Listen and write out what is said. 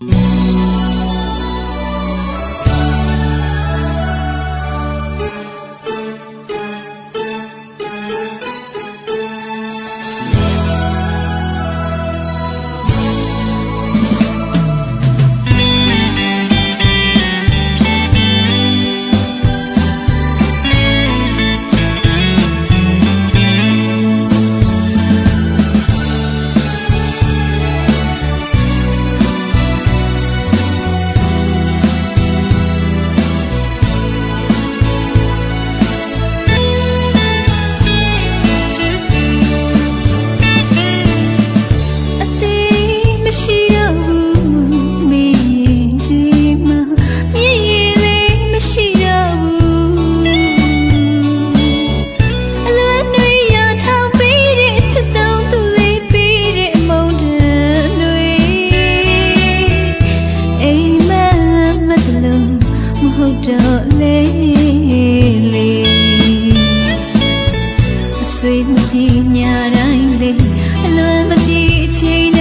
Música ညာတိုင်းလေးအလွန်မပြေချိန်